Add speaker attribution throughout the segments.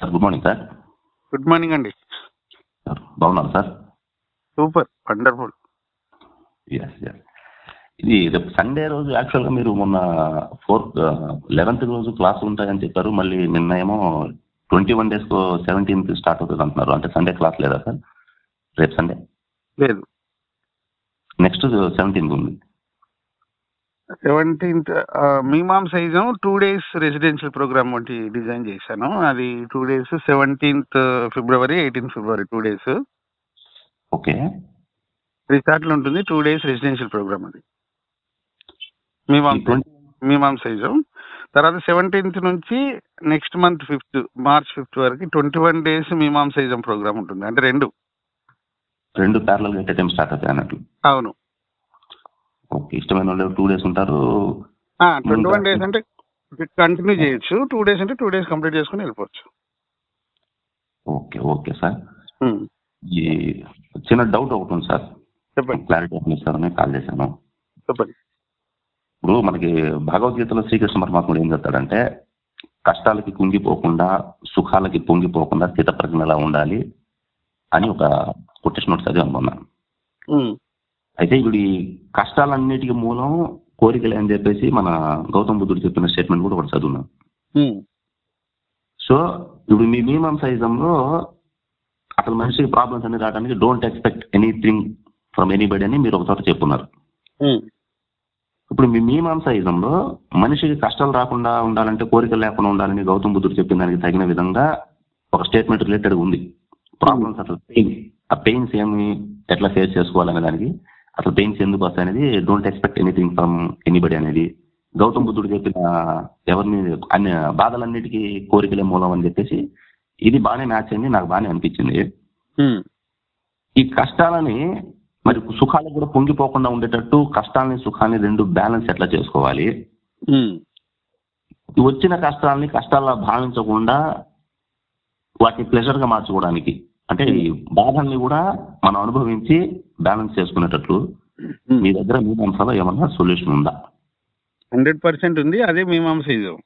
Speaker 1: Sir good morning sir.
Speaker 2: Good morning అండి.
Speaker 1: Sir బాగున్నారు sir?
Speaker 2: Super wonderful.
Speaker 1: Yes yes ఇది రేపు సండే రోజు యాక్చువల్గా మీరు మొన్న ఫోర్త్ లెవెన్త్ రోజు క్లాస్ ఉంటాయని చెప్పారు. మళ్ళీ నిన్న ఏమో ట్వంటీ వన్ డేస్కు సెవెంటీన్త్ స్టార్ట్ అవుతుంది అంటున్నారు. అంటే సండే క్లాస్ లేదా సార్? రేపు సండే?
Speaker 2: లేదు.
Speaker 1: నెక్స్ట్ సెవెంటీన్త్ ఉంది.
Speaker 2: సెవెంటీన్త్ మీమామ్ సైజు టూ డేస్ రెసిడెన్షియల్ ప్రోగ్రామ్ వంటి డిజైన్ చేశాను. అది two days seventeenth February eighteenth February two days
Speaker 1: okay.
Speaker 2: రిసార్ట్లో ఉంటుంది టూ డేస్ రెసిడెన్షియల్ ప్రోగ్రామ్ అది. మీమామ్ మీమామ్ సైజు తర్వాత సెవెంటీన్త్ నుంచి next month fifth March fifth వరకు ట్వంటీ వన్ డేస్ మీమామ్ సైజం ప్రోగ్రామ్ ఉంటుంది. అంటే రెండు.
Speaker 1: రెండు ప్యారల్ ఎట్ టైం స్టార్ట్ అవుతాయి అన్నట్లు.
Speaker 2: అవును.
Speaker 1: ఓకే ఇష్టమైన వాళ్ళు టూ డేస్ ఉంటారు?
Speaker 2: ట్వంటీ వన్ డేస్ అంటే కంటిన్యూ చేయొచ్చు. టూ డేస్ అంటే టూ డేస్ కంప్లీట్ చేసుకుని వెళ్ళిపోవచ్చు.
Speaker 1: Okay okay sir.
Speaker 2: Hmm.
Speaker 1: ఈ చిన్న డౌట్ ఒకటి ఉంది సార్.
Speaker 2: చెప్పండి.
Speaker 1: క్లారిటీ ఇస్తారని కాల్ చేశాను.
Speaker 2: చెప్పండి.
Speaker 1: ఇప్పుడు మనకి భగవద్గీతలో శ్రీకృష్ణ పరమాత్ముడు ఏం చెప్తాడంటే కష్టాలకి కుంగిపోకుండా సుఖాలకి పొంగిపోకుండా స్థితప్రజ్ఞలా ఉండాలి అని ఒక కొటేషన్ ఒకటి చదివి అనుకున్నాను. అయితే ఇప్పుడు ఈ కష్టాలన్నిటికీ మూలం కోరికలే అని చెప్పేసి మన గౌతమ్ బుద్ధుడు చెప్పిన స్టేట్మెంట్ కూడా ఒకటి చదువున్నాను
Speaker 2: Hmm.
Speaker 1: సో ఇప్పుడు మీ మీమాంసాయిజంలో అసలు మనిషికి ప్రాబ్లమ్స్ అన్ని రావడానికి don't expect anything from anybody అని మీరు ఒక చోట చెప్పున్నారు. ఇప్పుడు మీ మీమాంసాయిజంలో మనిషికి కష్టాలు రాకుండా ఉండాలంటే కోరికలు లేకుండా ఉండాలని గౌతమ్ బుద్ధుడు చెప్పిన దానికి తగిన విధంగా ఒక స్టేట్మెంట్ రిలేటెడ్ ఉంది. ప్రాబ్లమ్స్ అసలు పెయిన్ ఆ పెయిన్స్ ఏమి ఎట్లా ఫేస్ చేసుకోవాలనే దానికి అసలు పెయిన్స్ ఎందుకు వస్తాయనేది don't expect anything from anybody అనేది. గౌతమ్ బుద్ధుడు చెప్పిన ఎవరిని అన్ని బాధలన్నిటికీ కోరికలే మూలం అని చెప్పేసి ఇది బాగానే మ్యాచ్ అయింది నాకు బాగానే అనిపించింది. ఈ కష్టాలని మరి సుఖాలు కూడా పొంగిపోకుండా ఉండేటట్టు కష్టాలని సుఖాన్ని రెండు బ్యాలెన్స్ ఎట్లా చేసుకోవాలి? వచ్చిన కష్టాలని కష్టాల్లో భావించకుండా వాటిని ప్లెజర్గా మార్చుకోవడానికి. అంటే ఈ బాధల్ని కూడా మనం అనుభవించి బ్యాలెన్స్ చేసుకునేటట్లు. మీ దగ్గర మీ అంశాలో ఏమన్నా సొల్యూషన్ ఉందా?
Speaker 2: హండ్రెడ్ పర్సెంట్ ఉంది. అదే మీమాం సైజు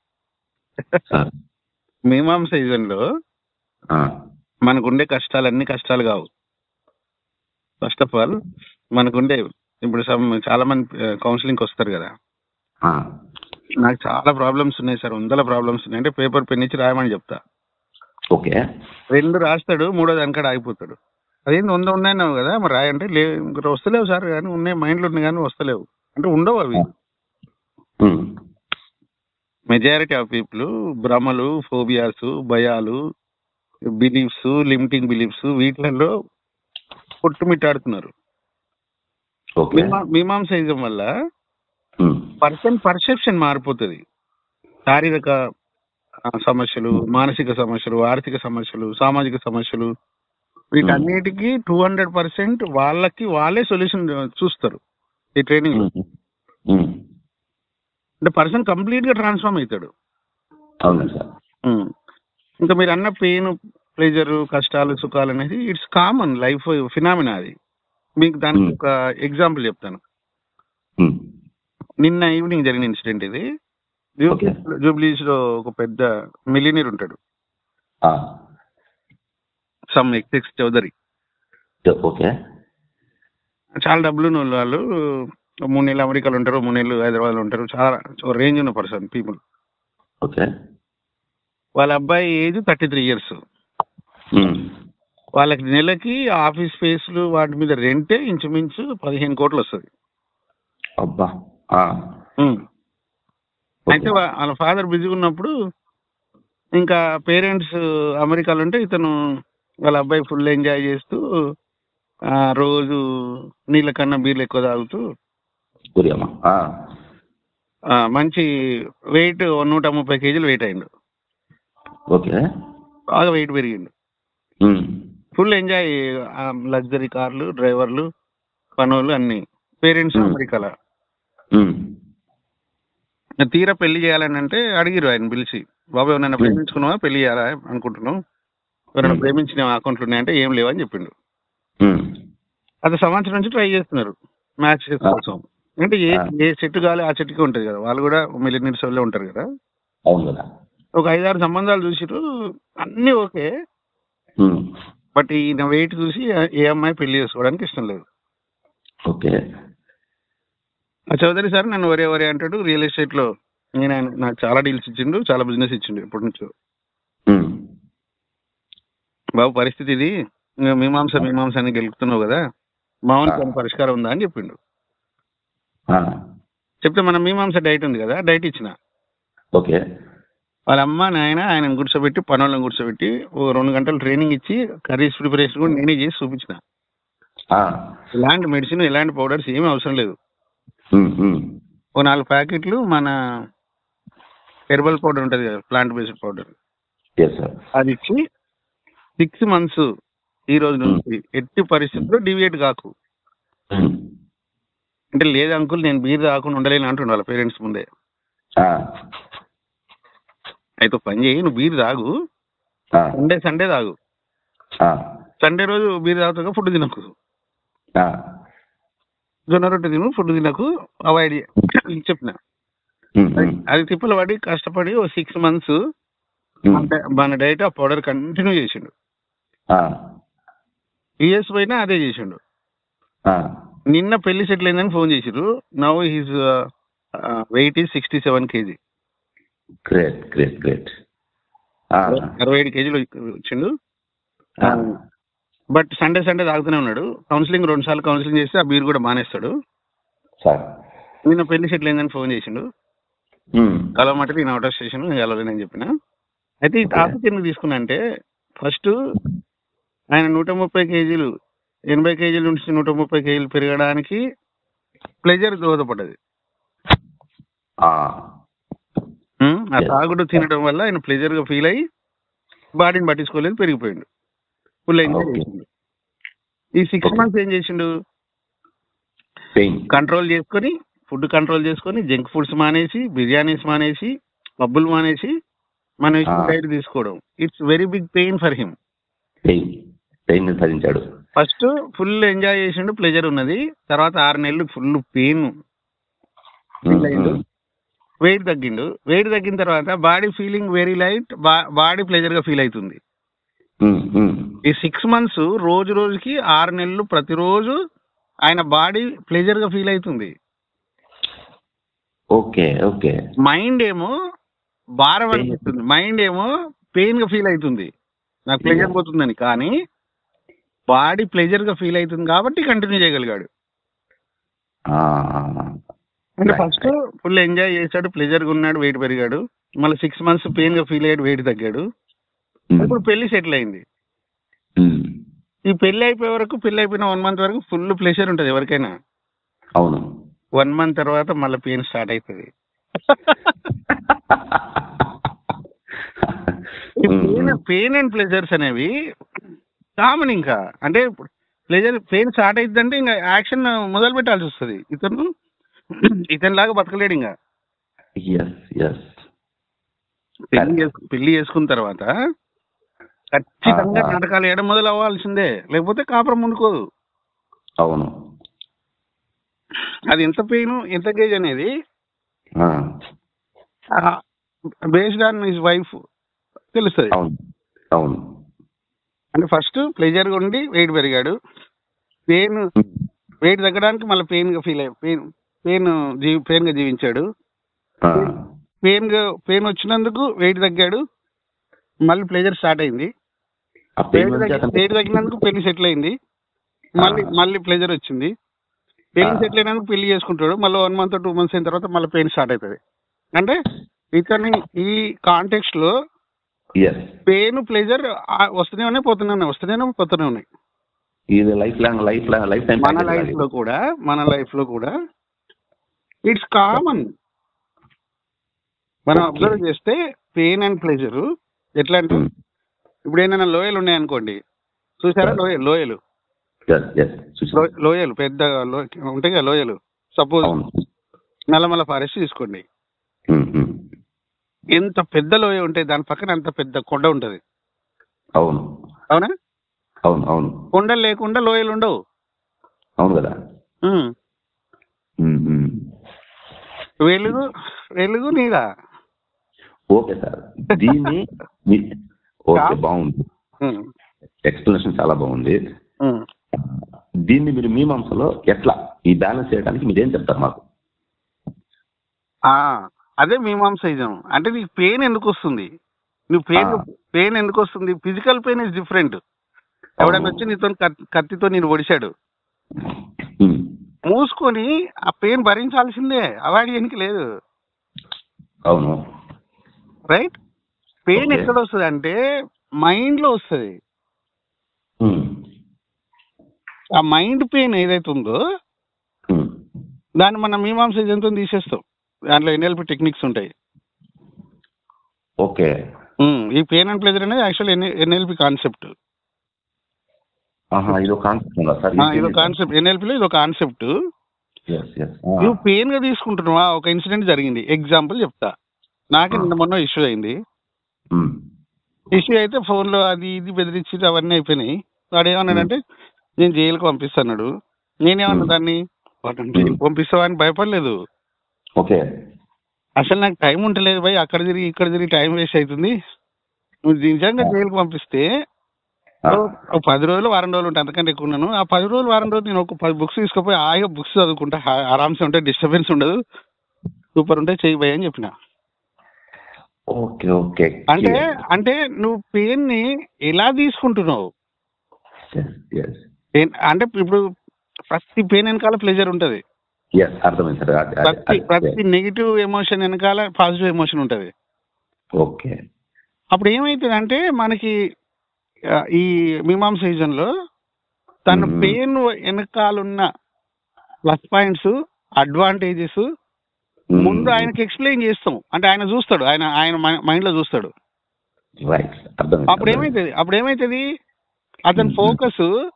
Speaker 1: సార్.
Speaker 2: మీమాం సైజంలో
Speaker 1: ఆ,
Speaker 2: మనకుండే కష్టాలు అన్ని కష్టాలు కావు. ఫస్ట్ ఆఫ్ ఆల్ మనకుండే ఇప్పుడు చాలా మంది కౌన్సిలింగ్కి వస్తారు కదా. నాకు చాలా ప్రాబ్లమ్స్ ఉన్నాయి సార్. వందల ప్రాబ్లమ్స్ ఉన్నాయి. అంటే పేపర్ పెన్ ఇచ్చి రాయమని చెప్తా.
Speaker 1: ఓకే.
Speaker 2: రెండు రాస్తాడు మూడో దానికాడ ఆగిపోతాడు. అదేంటి వంద ఉన్నాయన్నావు కదా మరి రాయంటే లే ఇంకా వస్తలేవు సార్ కానీ ఉన్నాయి మైండ్లో ఉన్నాయి కానీ వస్తలేవు. అంటే ఉండవు అవి. మెజారిటీ ఆఫ్ పీపుల్ భ్రమలు ఫోబియాస్ భయాలు బిలీఫ్స్ లిమిటింగ్ బిలీఫ్స్ వీటిలలో కొట్టుమిట్టాడుతున్నారు.
Speaker 1: ఓకే.
Speaker 2: మీమా- మీమాంసైజం వల్ల పర్సన్ పర్సెప్షన్ మారిపోతుంది. శారీరక సమస్యలు మానసిక సమస్యలు ఆర్థిక సమస్యలు సామాజిక సమస్యలు వీటన్నిటికీ టూ హండ్రెడ్ పర్సెంట్ వాళ్ళకి వాళ్ళే సొల్యూషన్ చూస్తారు ఈ
Speaker 1: ట్రైనింగ్లో.
Speaker 2: అంటే పర్సన్ కంప్లీట్గా ట్రాన్స్ఫార్మ్ అవుతాడు. ఇంకా మీరు అన్న పెయిన్ ప్లెజర్ కష్టాలు సుఖాలు అనేది ఇట్స్ కామన్ లైఫ్ ఫినామినా అది. మీకు దానికి. ఒక ఎగ్జాంపుల్ చెప్తాను. నిన్న ఈవినింగ్ జరిగిన ఇన్సిడెంట్ ఇది. జూబ్లీస్లో ఒక పెద్ద మిలినీర్ ఉంటాడు. Some X Chaudhary.
Speaker 1: ఓకే.
Speaker 2: చాలా డబ్బులు ఉన్న వాళ్ళు మూడు నెలలు అమెరికాలో ఉంటారు మూడు నెలలు హైదరాబాద్లో ఉంటారు. చాలా రేంజ్ ఉన్న పర్సన్ పీపుల్.
Speaker 1: ఓకే.
Speaker 2: వాళ్ళ అబ్బాయి ఏజ్ థర్టీ త్రీ ఇయర్స్ వాళ్ళకి నెలకి ఆఫీస్ స్పేస్లు వాటి మీద రెంటే ఇంచుమించు పదిహేను కోట్లు వస్తుంది.
Speaker 1: అబ్బా.
Speaker 2: అయితే వాళ్ళ ఫాదర్ బిజీగా ఉన్నప్పుడు ఇంకా పేరెంట్స్ అమెరికాలో ఉంటే ఇతను వాళ్ళ అబ్బాయి ఫుల్ ఎంజాయ్ చేస్తూ ఆ, రోజు నీళ్ళ కన్నా బీర్లు ఎక్కువ తాగుతూ మంచి వెయిట్ నూట ముప్పై కేజీలు వెయిట్ అయిండు.
Speaker 1: ఓకే.
Speaker 2: బాగా వెయిట్ పెరిగిండు. ఫుల్ ఎంజాయ్ లగ్జరీ కార్లు డ్రైవర్లు పనులు అన్ని. పేరెంట్స్. అమెరికాలో. తీరా పెళ్ళి చేయాలని అంటే అడిగిరు ఆయన పిలిచి బాబు ఎవరైనా. ప్రేమించుకున్నావా? పెళ్ళి చేయాలా? అనుకుంటున్నావు ఎవరైనా. ప్రేమించిన అకౌంట్లు ఉన్నాయంటే ఏం లేవని చెప్పిండు. అది సంవత్సరం నుంచి ట్రై చేస్తున్నారు. మ్యాచ్ కోసం అంటే ఏ. ఏ చెట్టు కావాలి ఆ చెట్టుకే ఉంటుంది కదా. వాళ్ళు కూడా మిలినీర్స్ వాళ్ళే ఉంటారు కదా.
Speaker 1: అవును కదా.
Speaker 2: ఒక ఐదారు సంబంధాలు చూసిరు అన్నీ ఓకే. బట్ ఈయన వెయిట్ చూసి ఏ అమ్మాయి పెళ్ళి చేసుకోవడానికి ఇష్టం లేదు.
Speaker 1: ఓకే.
Speaker 2: చౌదరి సార్ నన్ను ఒరే ఒరే అంటాడు రియల్ ఎస్టేట్లో నేను ఆయన నాకు చాలా డీల్స్ ఇచ్చిండు చాలా బిజినెస్ ఇచ్చిండు ఎప్పటి నుంచో. బాబు పరిస్థితి ఇది మీమాంస మీమాంస అని గెలుపుతున్నావు కదా మామూలు పరిష్కారం ఉందా అని చెప్పిండు. చెప్తే మన మీమాంస డైట్ ఉంది కదా డైట్ ఇచ్చిన
Speaker 1: ఓకే
Speaker 2: వాళ్ళ అమ్మ నాయన ఆయన కూర్చోబెట్టి పనులను కూర్చోబెట్టి ఓ రెండు గంటలు ట్రైనింగ్ ఇచ్చి కర్రీస్ ప్రిపరేషన్ కూడా నేనే చేసి చూపించిన. ఎలాంటి మెడిసిన్ ఎలాంటి పౌడర్స్ ఏమీ అవసరం లేదు. ఓ నాలుగు ప్యాకెట్లు మన హెర్బల్ పౌడర్ ఉంటుంది కదా ప్లాంట్ బేస్డ్ పౌడర్ అది ఇచ్చి సిక్స్ మంత్స్ ఈ రోజు నుంచి ఎట్టి పరిస్థితుల్లో డివియేట్ కాకు. అంటే లేదు అంకుల్ నేను బీర్ తాగకుండా ఉండలేను అంటుండే వాళ్ళ పేరెంట్స్ ముందే. అయితే పని చేయి నువ్వు బీర్ తాగు. సండే సండే తాగు. సండే రోజు బీర్ తాగుతాగా ఫుడ్ తినకు. జొన్న రొట్టె తిను ఫుడ్ తినకు అవాయిడ్ చెప్పిన. అది తిప్పలు పడి కష్టపడి ఓ సిక్స్ మంత్స్. అంటే మన డైట్ ఆ పౌడర్ కంటిన్యూ చేసిండు. ఇయర్స్ పైన అదే చేసిండు. నిన్న పెళ్ళి సెటిల్ అయిందని ఫోన్ చేసిరు now his weight is sixty seven KG
Speaker 1: great great great.
Speaker 2: అరవై ఏడు కేజీలు వచ్చిండు. బట్ సండే సండే తాగుతూనే ఉన్నాడు. కౌన్సిలింగ్ రెండు సార్లు కౌన్సిలింగ్ చేస్తే ఆ బీర్ కూడా మానేస్తాడు.
Speaker 1: సార్.
Speaker 2: నిన్న పెళ్ళి సెటిల్ అయిందని ఫోన్ చేసిండు. కలవమంటే నేను అవుట్ ఆఫ్ స్టేషన్ కలవలేనని చెప్పిన. అయితే ఈ. టాపిక్ ఎందుకు తీసుకున్నా అంటే ఫస్ట్ ఆయన నూట ముప్పై కేజీలు ఎనభై కేజీల నుంచి నూట ముప్పై కేజీలు పెరగడానికి ప్లెజర్ దోహదపడ్డది.
Speaker 1: ఆ.
Speaker 2: తాగుడు తినడం వల్ల ఆయన ప్లెజర్గా ఫీల్ అయ్యి బాడీని పట్టించుకోలేదు పెరిగిపోయిండు. Full enjoy. చేసిండు ఈ సిక్స్. మంత్స్ ఏం చేసిండు కంట్రోల్ చేసుకొని ఫుడ్ కంట్రోల్ చేసుకొని జంక్ ఫుడ్స్ మానేసి బిర్యానీస్ మానేసి పబ్బులు మానేసి మనం ఇచ్చిన
Speaker 1: Ah.
Speaker 2: డైట్ తీసుకోవడం it's very big pain for him
Speaker 1: pain
Speaker 2: first full enjoy చేసిండు ప్లెజర్ ఉన్నది తర్వాత ఆరు నెలలు ఫుల్ పెయిన్ అయిండు.
Speaker 1: ఉమ్.
Speaker 2: వెయిట్ తగ్గిండు వెయిట్ తగ్గిన తర్వాత body feeling very light body ప్లెజర్గా feel అవుతుంది
Speaker 1: ఉమ్.
Speaker 2: ఈ సిక్స్ మంత్స్ రోజు రోజుకి ఆరు నెలలు ప్రతిరోజు ఆయన బాడీ ప్లెజర్గా ఫీల్ అవుతుంది
Speaker 1: ఓకే ఓకే
Speaker 2: మైండ్ ఏమో భారం. అనిపిస్తుంది మైండ్ ఏమో పెయిన్గా ఫీల్ అవుతుంది నాకు ప్లెజర్. పోతుందని కానీ బాడీ ప్లెజర్గా ఫీల్ అవుతుంది కాబట్టి కంటిన్యూ చేయగలిగాడు. అంటే ఫస్ట్ ఫుల్ ఎంజాయ్ చేశాడు ప్లెజర్గా ఉన్నాడు వెయిట్ పెరిగాడు మళ్ళీ సిక్స్ మంత్స్ పెయిన్గా ఫీల్ అయ్యాడు వెయిట్ తగ్గాడు
Speaker 1: ఉమ్,
Speaker 2: ఇప్పుడు పెళ్ళి సెటిల్ అయింది. ఈ పెళ్ళి అయిపోయే వరకు పెళ్ళి అయిపోయిన వన్ మంత్ వరకు ఫుల్ ప్లెజర్ ఉంటుంది ఎవరికైనా.
Speaker 1: అవును.
Speaker 2: వన్ మంత్ తర్వాత మళ్ళీ పెయిన్ స్టార్ట్ అవుతుంది పెయిన్ అండ్ ప్లెజర్స్ అనేవి కామన్ ఇంకా. అంటే ప్లెజర్ పెయిన్ స్టార్ట్ అయిందంటే ఇంకా యాక్షన్ మొదలు పెట్టాల్సి వస్తుంది. ఇతను ఇతని లాగా బతకలేడు ఇంకా. పెళ్ళి చేసుకున్న తర్వాత ఖచ్చితంగా. నాటకాలు వేయడం మొదలు అవ్వాల్సిందే లేకపోతే కాపురం ముందుకోదు.
Speaker 1: అవును.
Speaker 2: అది ఎంత పెయిన్ ఎంత గేజ్ అనేది బేస్డ్ ఆన్ హిజ్ వైఫ్ తెలుస్తుంది.
Speaker 1: అవును.
Speaker 2: అంటే ఫస్ట్ ప్లెజర్గా ఉండి వెయిట్ పెరిగాడు. పెయిన్ వెయిట్ తగ్గడానికి మళ్ళీ పెయిన్గా ఫీల్ అయ్యి పెయిన్ పెయిన్ జీవి పెయిన్గా జీవించాడు.
Speaker 1: పెయిన్గా
Speaker 2: పెయిన్ వచ్చినందుకు వెయిట్ తగ్గాడు. మళ్ళీ ప్లెజర్ స్టార్ట్ అయింది. వెయిట్ తగ్గినందుకు పెళ్ళి సెటిల్ అయింది. మళ్ళీ. మళ్ళీ ప్లెజర్ వచ్చింది.
Speaker 1: పెళ్ళి.
Speaker 2: సెటిల్ అయినందుకు పెళ్ళి చేసుకుంటాడు. మళ్ళీ వన్ మంత్ టూ మంత్స్ అయిన తర్వాత మళ్ళీ పెయిన్ స్టార్ట్ అవుతుంది అంటే ఇతని ఈ
Speaker 1: కాంటెక్స్ట్లో.
Speaker 2: పెయిన్ ప్లెజర్ వస్తూనే ఉన్నాయి పోతూనే ఉన్నాయి. వస్తూనే పోతూనే ఉన్నాయి.
Speaker 1: ఇది life long life long life time
Speaker 2: మన లైఫ్లో కూడా మన లైఫ్లో కూడా ఇట్స్ కామన్ మనం. అబ్జర్వ్ చేస్తే పెయిన్ అండ్ ప్లెజర్ ఎట్లా అంటే ఇప్పుడు ఏమైనా లోయలు ఉన్నాయనుకోండి చూసారా. లోయ లోయలు? లోయలు పెద్ద ఉంటాయి కదా లోయలు? సపోజ్ నల్లమల ఫారెస్ట్ తీసుకోండి. ఎంత పెద్ద లోయ ఉంటే దాని పక్కన అంత పెద్ద కొండ ఉంటది.
Speaker 1: అవును.
Speaker 2: అవునా?
Speaker 1: అవును అవును.
Speaker 2: కొండలు లేకుండా లోయలు ఉండవు.
Speaker 1: అవును కదా.
Speaker 2: వెలుగు వెలుగు నీడ.
Speaker 1: Okay sir. దీన్ని ఓకే బాగుంది. ఎక్స్ప్లెనేషన్ చాలా బాగుంది. దీన్ని మీరు మీమాంసలో ఎట్లా ఈ బ్యాలెన్స్ చేయడానికి మీరు ఏం చెప్తారు మాకు?
Speaker 2: ఆ, అదే మీమాంసైజం అంటే నీకు పెయిన్ ఎందుకు వస్తుంది? నువ్వు పెయిన్. పెయిన్ ఎందుకు వస్తుంది? ఫిజికల్ పెయిన్ ఇస్ డిఫరెంట్ ఎవడన్నా వచ్చి నీతో కత్తి- కత్తితో నేను ఒడిశాడు. మూసుకొని ఆ పెయిన్ భరించాల్సిందే. అవాయిడ్ చేయడానికి లేదు.
Speaker 1: అవును.
Speaker 2: Right pain. ఎక్కడ వస్తుంది అంటే మైండ్లో వస్తుంది. ఆ మైండ్ పెయిన్ ఏదైతే ఉందో. దాన్ని మనం మీమాంసైజంతో తీసేస్తాం. దాంట్లో ఎన్ఎల్పి టెక్నిక్స్ ఉంటాయి.
Speaker 1: ఓకే.
Speaker 2: ఈ పెయిన్ అండ్ ప్లెజర్ అనేది యాక్చువల్ ఎన్ఎల్పి కాన్సెప్ట్.
Speaker 1: ఇది కాన్సెప్ట్
Speaker 2: ఎన్ఎల్పిలో ఇది ఒక కాన్సెప్ట్ నువ్వు పెయిన్గా తీసుకుంటున్నావా? ఒక ఇన్సిడెంట్ జరిగింది. ఎగ్జాంపుల్ చెప్తా. నాకే నిన్న మొన్న ఇష్యూ అయింది. ఇష్యూ అయితే ఫోన్లో అది ఇది బెదిరించి అవన్నీ అయిపోయినాయి. వాడు ఏమన్నాడంటే నేను జైలుకి పంపిస్తాడు నేనేమన్నా
Speaker 1: Hmm.
Speaker 2: దాన్ని జైలుకి పంపిస్తావా? అని భయపడలేదు.
Speaker 1: ఓకే.
Speaker 2: అసలు నాకు టైం ఉంటలేదు భయ్. అక్కడ తిరిగి ఇక్కడ తిరిగి టైం వేస్ట్ అవుతుంది నువ్వు నిజంగా జైలుకి పంపిస్తే పది రోజులు వారం రోజులు ఉంటాయి. అంతకంటే ఎక్కువ ఉన్నాను ఆ పది రోజులు వారం రోజులు నేను ఒక పది బుక్స్ తీసుకుపోయి హాయిగా బుక్స్ చదువుకుంటా. ఆరామ్సే ఉంటాయి డిస్టర్బెన్స్ ఉండదు. సూపర్ ఉంటాయి చెయ్యి భయ్ అని చెప్పిన.
Speaker 1: Okay okay.
Speaker 2: అంటే అంటే నువ్వు పెయిన్ని ఎలా తీసుకుంటున్నావు? అంటే ఇప్పుడు ప్రతి పెయిన్ వెనకాల ప్లెజర్ ఉంటది.
Speaker 1: అర్థమైంది సార్.
Speaker 2: ప్రతి ప్రతి నెగిటివ్ ఎమోషన్ వెనకాల పాజిటివ్ ఎమోషన్ ఉంటది.
Speaker 1: ఓకే.
Speaker 2: అప్పుడు ఏమైతుంది అంటే మనకి ఈ మీమాంస సీజన్లో తన
Speaker 1: మ్మ్.
Speaker 2: పెయిన్ వెనకాలన్న ప్లస్ పాయింట్స్ అడ్వాంటేజెస్ ముందు ఆయనకి ఎక్స్ప్లెయిన్ చేస్తాం. అంటే ఆయన చూస్తాడు. ఆయన ఆయన మైండ్లో చూస్తాడు. అప్పుడు ఏమైతుంది? అప్పుడు ఏమైతుంది? అతని
Speaker 1: మ్మ్.
Speaker 2: ఫోకస్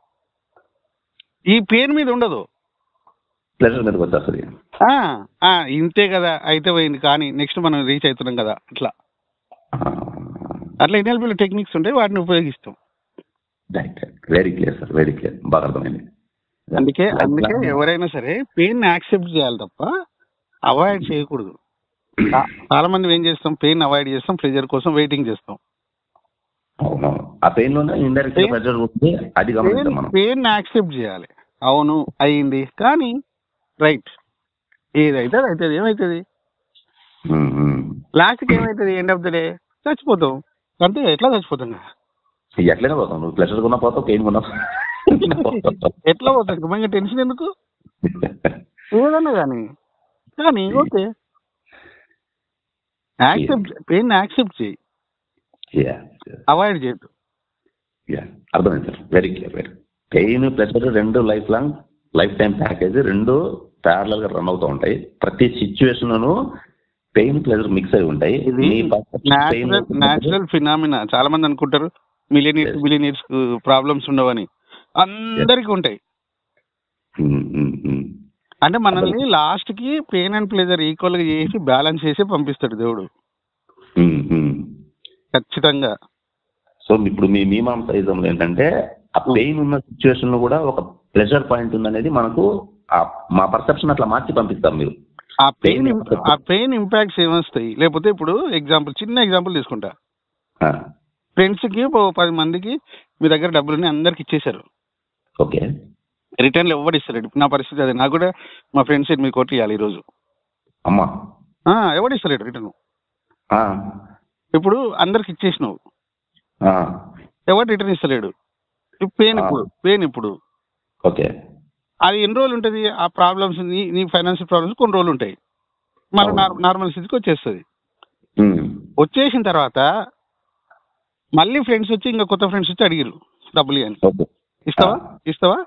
Speaker 2: ఈ పెయిన్ మీద ఉండదు. ఇంతే కదా అయితే పోయింది. కానీ నెక్స్ట్ మనం రీచ్ అవుతున్నాం కదా అట్లా. అట్లా ఎన్ఎల్పీలో టెక్నిక్స్ ఉంటాయి వాటిని ఉపయోగిస్తాం.
Speaker 1: Very clear sir very clear బాగా అర్థమైంది.
Speaker 2: అందుకే అందుకే ఎవరైనా సరే పెయిన్ యాక్సెప్ట్ చేయాలి తప్ప అవాయిడ్ చేయకూడదు. చాలా మంది ఏం చేస్తాం? పెయిన్ అవాయిడ్ చేస్తాం ప్రెజర్ కోసం వెయిటింగ్ చేస్తాం.
Speaker 1: ఆ పెయిన్లోనే ఇండైరెక్ట్
Speaker 2: Pain-
Speaker 1: ప్రెజర్ ఉంది అది గమనిస్తాం మనం.
Speaker 2: పెయిన్ యాక్సెప్ట్ చేయాలి. అవును అయింది. కానీ రైట్ ఏదైతే అవుతుంది ఏమవుతుంది. లాస్ట్కి ఏమవుతుంది ఎండ్ ఆఫ్ ద డే చచ్చిపోతాం. అంతే ఎట్లా చచ్చిపోతాం కదా?
Speaker 1: ఎట్లయినా పోతాం. నువ్వు ప్లెజర్ కొన్నా పోతావు పెయిన్ కొన్నా.
Speaker 2: ఎట్లా పోతాం ఇంకా టెన్షన్ ఎందుకు? ఏదన్నా కానీ. కానీ ఓకే. యాక్సెప్ట్ పెయిన్ యాక్సెప్ట్ చేయి. Avoid
Speaker 1: yeah. అర్థమైంది sir. Very clear very pain pleasure రెండు life long life time package రెండు ప్యారలల్గా రన్ అవుతూ ఉంటాయి. ప్రతి సిచ్యువేషన్ లోను పెయిన్ ప్లెజర్ మిక్స్ అయి ఉంటాయి.
Speaker 2: ఇది న్యాచురల్ ఫినామినా చాలా మంది అనుకుంటారు మిలియనీర్స్
Speaker 1: Yes.
Speaker 2: బిలియనీర్స్ ప్రాబ్లమ్స్ ఉండవని. అందరికి ఉంటాయి. అంటే మనల్ని లాస్ట్కి పెయిన్ అండ్ ప్లెజర్ ఈక్వల్గా చేసి బ్యాలెన్స్ చేసి పంపిస్తాడు దేవుడు. ఖచ్చితంగా.
Speaker 1: సో ఇప్పుడు మీ మీమాంసైజంలో ఏంటంటే ఆ పెయిన్ ఉన్న సిచ్యువేషన్లో కూడా ఒక ప్లెజర్ పాయింట్ ఉందనేది మనకు మా పర్సెప్షన్ అట్లా మార్చి పంపిస్తాం మీరు.
Speaker 2: ఆ పెయిన్ ఆ పెయిన్ ఇంపాక్ట్స్ ఏమొస్తాయి? లేకపోతే ఇప్పుడు ఎగ్జాంపుల్ చిన్న ఎగ్జాంపుల్ తీసుకుంటా.
Speaker 1: ఆ,
Speaker 2: ఫ్రెండ్స్కి ఓ పది మందికి మీ దగ్గర డబ్బులని అందరికి ఇచ్చేశారు.
Speaker 1: ఓకే.
Speaker 2: రిటర్న్ ఎవరు ఇస్తలేడు నా పరిస్థితి అదే. నాకు కూడా మా ఫ్రెండ్స్ ఎనిమిది కోట్లు ఇవ్వాలి ఈరోజు.
Speaker 1: అమ్మా.
Speaker 2: ఎవడు ఇస్తలేడు రిటర్న్? ఇప్పుడు అందరికి ఇచ్చేసినావు. ఎవరు రిటర్న్ ఇస్తలేడు? పెయిన్. ఇప్పుడు పెయిన్ ఇప్పుడు.
Speaker 1: ఓకే.
Speaker 2: అది ఎన్ని రోజులు ఉంటుంది? ఆ ప్రాబ్లమ్స్ నీ నీ ఫైనాన్షియల్ ప్రాబ్లమ్స్ కొన్ని రోజులు ఉంటాయి. మన. నార్మల్ స్థితికి వచ్చేస్తుంది. వచ్చేసిన తర్వాత మళ్ళీ ఫ్రెండ్స్ వచ్చి ఇంకా కొత్త ఫ్రెండ్స్ వచ్చి అడిగిరు డబ్బులు
Speaker 1: ఓకే.
Speaker 2: ఇస్తావా. ఇస్తావా?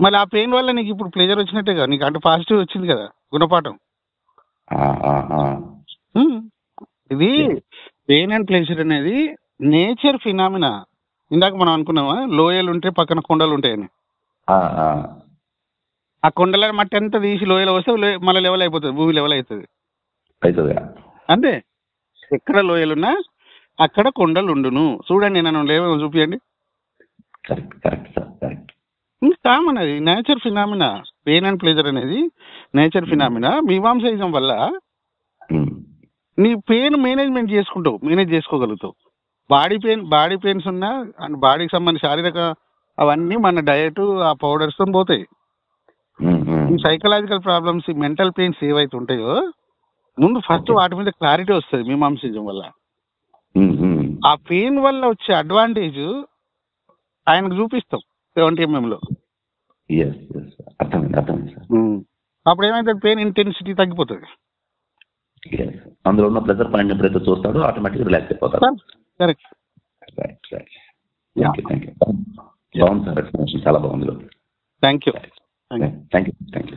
Speaker 2: మళ్ళీ ఆ పెయిన్ వల్ల నీకు ఇప్పుడు ప్లెజర్ వచ్చినట్టే కదా. నీకు అంటే పాజిటివ్ వచ్చింది కదా గుణపాఠం. ఇది పెయిన్ అండ్ ప్లెజర్ అనేది నేచర్ ఫినామినా. ఇందాక మనం అనుకున్నామా లోయలు ఉంటే పక్కన కొండలు ఉంటాయని.
Speaker 1: ఆ,
Speaker 2: కొండల మట్టి అంతా తీసి లోయలో వస్తే మళ్ళీ లెవెల్ అయిపోతుంది భూమి లెవెల్ అవుతుంది
Speaker 1: అవుతుందిగా
Speaker 2: అంతే. ఎక్కడ లోయలున్నా అక్కడ కొండలు ఉండును చూడండి నన్ను లేవో చూపియండి.
Speaker 1: Correct correct sir correct.
Speaker 2: Common అది nature phenomena pain and pleasure అనేది నేచర్ ఫినామినా మీమాంసైజం వల్ల నీ పెయిన్ మేనేజ్మెంట్ చేసుకుంటావు మేనేజ్ చేసుకోగలుగుతావు. బాడీ పెయిన్ బాడీ పెయిన్స్ ఉన్నా అండ్ బాడీకి సంబంధించి శారీరక అవన్నీ మన డయట్ ఆ పౌడర్స్తో పోతాయి. ఈ సైకలాజికల్ ప్రాబ్లమ్స్ ఈ మెంటల్ పెయిన్స్ ఏవైతే ఉంటాయో ముందు ఫస్ట్ వాటి మీద క్లారిటీ వస్తుంది మీమాంసించడం వల్ల. ఆ పెయిన్ వల్ల వచ్చే అడ్వాంటేజ్ ఆయనకు చూపిస్తాం సెవెంటీ ఎంఎంలో.
Speaker 1: ఎస్ ఎస్ అర్థమైంది అర్థమైంది సార్
Speaker 2: అప్పుడు ఏమైతే పెయిన్ ఇంటెన్సిటీ తగ్గిపోతుంది.
Speaker 1: అందులో ఉన్న ప్రెజర్ పాయింట్ ఎప్పుడైతే చూస్తాడో ఆటోమేటిక్ రిలాక్స్ అయిపోతారు
Speaker 2: correct.
Speaker 1: Right right thank you thank you బాగుంది సార్ ఎక్స్ప్లెనేషన్ చాలా బాగుంది.
Speaker 2: Thank you thank you
Speaker 1: thank you